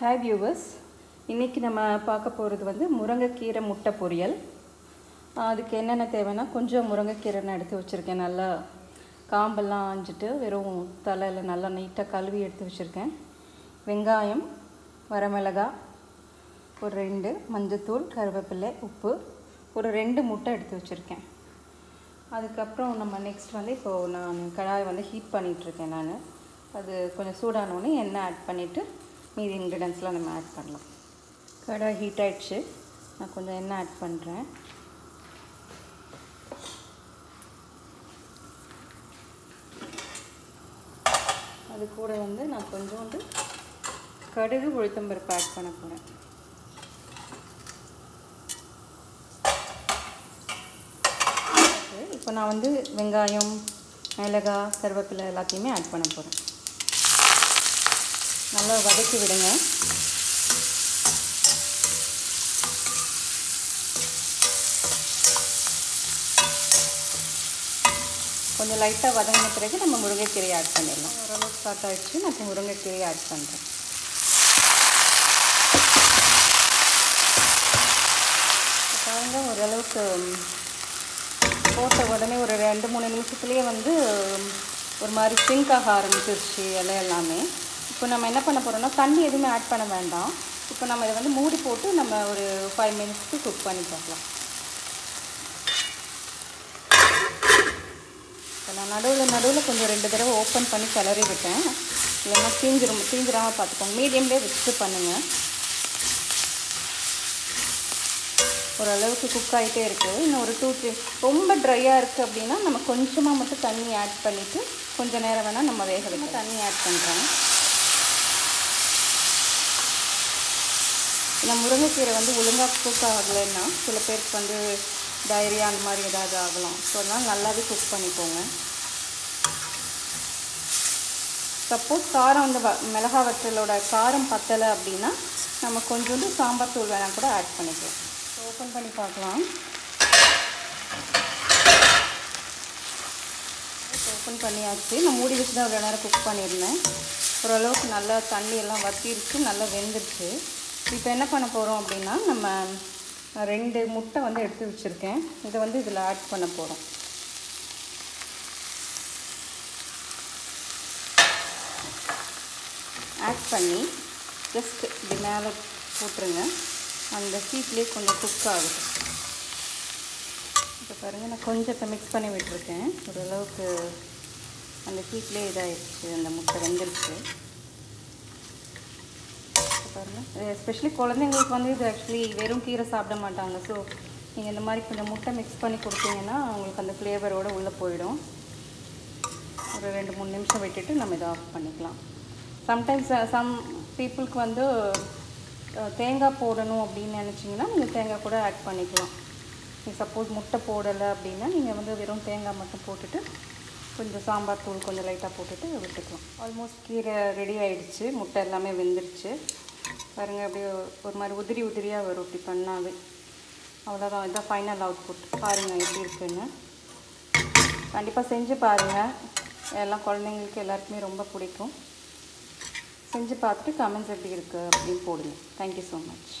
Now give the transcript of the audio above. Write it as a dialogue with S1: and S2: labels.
S1: Hi viewers இன்றைக்கி நம்ம பார்க்க போகிறது வந்து முருங்கைக்கீரை முட்டை பொரியல். அதுக்கு என்னென்ன தேவைன்னா கொஞ்சம் முருங்கைக்கீரை நான் எடுத்து வச்சுருக்கேன். நல்லா காம்பெல்லாம் ஆஞ்சிட்டு வெறும் தலையில் நல்லா நீட்டாக கழுவி எடுத்து வச்சுருக்கேன். வெங்காயம் வரமிளகாய் ஒரு ரெண்டு மஞ்சத்தூள் கருவேப்பிலை உப்பு ஒரு ரெண்டு முட்டை எடுத்து வச்சுருக்கேன். அதுக்கப்புறம் நம்ம நெக்ஸ்ட் வந்து இப்போது நான் கடாயை வந்து ஹீட் பண்ணிகிட்ருக்கேன் நான். அது கொஞ்சம் சூடானோடனே எண்ணெய் ஆட் பண்ணிவிட்டு மீதி இன்க்ரீடியன்ஸ்லாம் நம்ம ஆட் பண்ணலாம். கடாய் ஹீட் ஆகிடுச்சு நான் கொஞ்சம் எண்ணெய் ஆட் பண்ணுறேன் அது கூட வந்து நான் கொஞ்சோண்டு கடுகு உளுத்தம்பருப்பு ஆட் பண்ண போகிறேன் இப்போ நான் வந்து வெங்காயம் மிளகாய் கருவேப்பிலை எல்லாத்தையுமே ஆட் பண்ண போகிறேன் நல்லா வதக்கி விடுங்க. கொஞ்சம் லைட்டாக வதங்கின பிறகு நம்ம முருங்கைக்கீரையை ஆட் பண்ணிடலாம். ஓரளவுக்கு ஸ்டார்ட் ஆகிடுச்சு நான் இப்போ முருங்கைக்கீரையை ஆட் பண்ணுறேன் பாருங்கள் ஓரளவுக்கு போட்ட உடனே ஒரு ரெண்டு மூணு நிமிஷத்துலேயே வந்து ஒரு மாதிரி சிங்க் ஆக ஆரம்பிச்சிருச்சு இலை எல்லாமே இப்போ நம்ம என்ன பண்ண போகிறோம்னா தண்ணி எதுவுமே ஆட் பண்ண வேண்டாம். இப்போ நம்ம இதை வந்து மூடி போட்டு நம்ம ஒரு ஃபைவ் மினிட்ஸ்க்கு குக் பண்ணி பார்க்கலாம். இப்போ நான் நடுவில் நடுவில் கொஞ்சம் ரெண்டு தடவை ஓப்பன் பண்ணி கிளறி விட்டேன். இல்லைன்னா தீஞ்சிரும் தீஞ்சிராமல் பார்த்துக்கோங்க. மீடியம்லேயே வச்சுட்டு பண்ணுங்கள் ஓரளவுக்கு குக் ஆகிட்டே இருக்குது இன்னும் ஒரு டூ த்ரீ ரொம்ப ட்ரையாக இருக்குது அப்படின்னா நம்ம கொஞ்சமாக மட்டும் தண்ணி ஆட் பண்ணிவிட்டு கொஞ்சம் நேரம் வேணால் நம்ம வேக வைக்க தண்ணி ஆட் பண்ணுறேன் இந்த முருங்கைக்கீரை வந்து ஒழுங்காக குக் ஆகலைன்னா சில பேருக்கு வந்து டைரியா அந்த மாதிரி ஏதாவது ஆகலாம். ஸோ அதனால் நல்லாவே குக் பண்ணிக்கோங்க. சப்போஸ் காரம் வந்து வ- மிளகா வற்றலோட காரம் பத்தலை அப்படின்னா நம்ம கொஞ்சோண்டு சாம்பார் தூள் வேணால் கூட ஆட் பண்ணிக்கலாம். ஓப்பன் பண்ணி பார்க்கலாம். ஓப்பன் பண்ணியாச்சு. நான் மூடி வச்சு தான் அவ்வளோ நேரம் குக் பண்ணியிருந்தேன். ஓரளவுக்கு நல்லா தண்ணி எல்லாம் வத்திருச்சு நல்லா வெந்துருச்சு. இப்போ என்ன பண்ண போகிறோம் அப்படின்னா நம்ம ரெண்டு முட்டை வந்து எடுத்து வச்சுருக்கேன். இதை வந்து இதில் ஆட் பண்ண போகிறோம் ஆட் பண்ணி ஜஸ்ட் இது மேலே போட்டுருங்க. அந்த ஹீட்லேயே கொஞ்சம் குக் ஆகுது. இப்போ பாருங்கள் நான் கொஞ்சம் இப்போ மிக்ஸ் பண்ணி விட்டுருக்கேன். ஓரளவுக்கு அந்த ஹீட்லேயே இதாகிடுச்சு அந்த முட்டை வெந்திருச்சு. பாருங்கள் எஸ்பெஷலி குழந்தைங்களுக்கு வந்து இது ஆக்சுவலி வெறும் கீரை சாப்பிட மாட்டாங்க. ஸோ நீங்கள் இந்த மாதிரி கொஞ்சம் முட்டை மிக்ஸ் பண்ணி கொடுத்தீங்கன்னா அவங்களுக்கு அந்த ஃப்ளேவரோடு உள்ளே போயிடும். ஒரு ரெண்டு மூணு நிமிஷம் விட்டுட்டு நம்ம இதை ஆஃப் பண்ணிக்கலாம். சம்டைம்ஸ் சம் பீப்புளுக்கு வந்து தேங்காய் போடணும் அப்படின்னு நினச்சிங்கன்னா நீங்கள் தேங்காய் கூட ஆட் பண்ணிக்கலாம். நீங்கள் சப்போஸ் முட்டை போடலை அப்படின்னா நீங்கள் வந்து வெறும் தேங்காய் மட்டும் போட்டுட்டு கொஞ்சம் சாம்பார் தூள் கொஞ்சம் லைட்டாக போட்டுட்டு விட்டுக்கலாம். ஆல்மோஸ்ட் கீரை ரெடி ஆகிடுச்சு முட்டை எல்லாமே வெந்துருச்சு. பாருங்கள் அப்படியே ஒரு மாதிரி உதிரி உதிரியாக வரும். இப்படி பண்ணாவே. அவ்வளோதான் இதான் ஃபைனல் அவுட்புட் பாருங்கள் எப்படி இருக்குன்னு. கண்டிப்பாக செஞ்சு பாருங்கள் எல்லாம் குழந்தைங்களுக்கு எல்லாருக்குமே ரொம்ப பிடிக்கும். செஞ்சு பார்த்துட்டு கமெண்ட்ஸ் எப்படி இருக்குது அப்படின்னு போடுங்க. Thank you so much